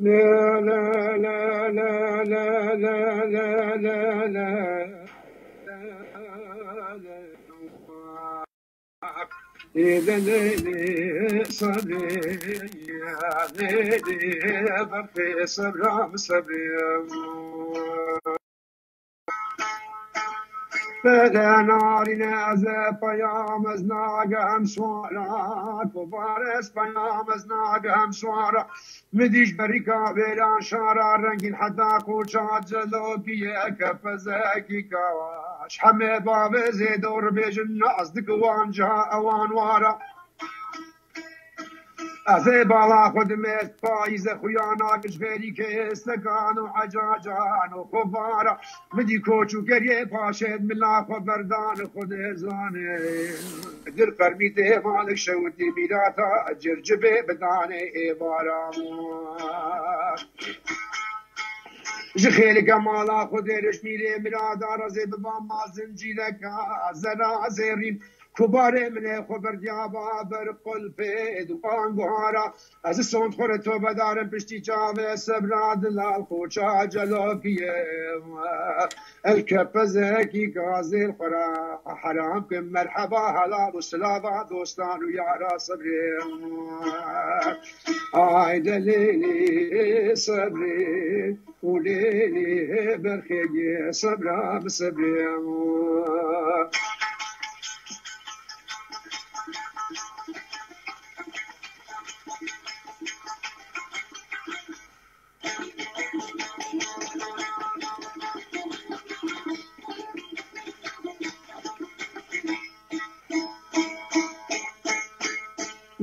لا لا لا لا لا لا لا لا لا إذا ليلي صبي يا ليلي بقي صبر صبي فلا نار نازف پیام از ناگهم سوارا کبارس پیام از ناگهم سوارا مدیش بریکا بیران شارا رنگین حدا کوچا جلو بیه کفزکی کواش همه باب زیدور بیجن نازدک وانجا اوان از بالا خود مست پاییز خویاناکش غیری که استگان و عجاجان و خوبارا مدی گریه پاشد ملا خود بردان خود ازانه در قرمیته مالک شوتی میراتا جرجبه بدانه ایبارا ژ خێلەکە ماڵا خودێرش میره مرادا ڕزێ ببا مازن جیلەکە زەرا ئەزێڕیم کبار امنه خبر دیابا بر قلب دوان گوارا از سند خور تو بدارم پشتی چاوێ سەبراد لال جلو جەلۆکیە ئەلکە پەزەکی گازێر خورا حرام که مرحبا حلال و سلاوا دوستان و یارا سبریم عدليلي صبري وليلي برخي صبرا بصبري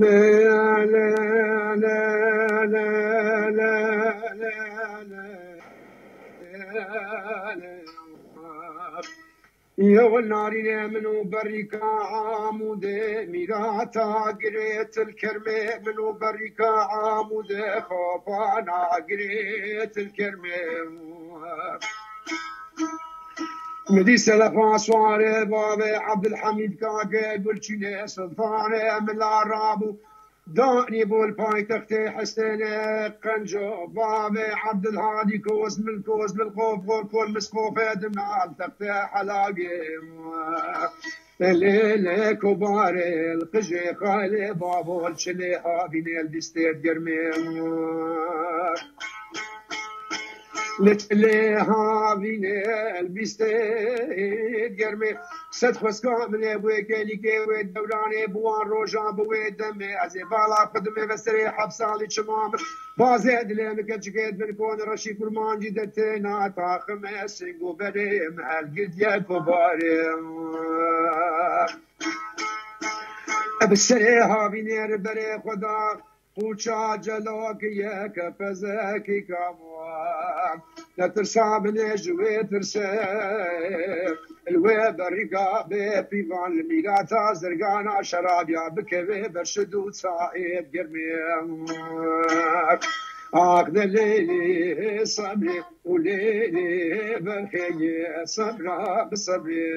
لا لا لا لا لا لا يا والنار من بركة عمود ميلا تاجريت الكرمة من بركة عمود خافان عجريت الكرمة مدي سلفا سواري بابي عبد الحميد كاكي بلشيني سلطاني من العرابو داني بول باي تختي حسين قنجو بابي عبد الهادي كوز من كوز من الخوف غول كل مسكوف دمنا تختي حلاقي الليل كباري القجي خالي بابو الشلي هابيني الدستير قرمي لتلي هابيني البستير قرمي صد خسكا من ابوي كيلي كي دوراني بوان روجان بوي دمي ازي بالا قدمي بسري حبسالي شمام بازي دلي مكجكيت من كون رشي كرمان جدتنا تاخم سنگو بريم القد يا كباري بسري هابيني بري خدا قوچا جلوك ياك فزاكي كاموان لا ترسع من جوي ترسى الويب الرقابة في فان الميقاتا زرقانا شراب يا بكبي برشدو وصائب قرمي عقد ليلي صبري وليلي برخي صبرا بصبري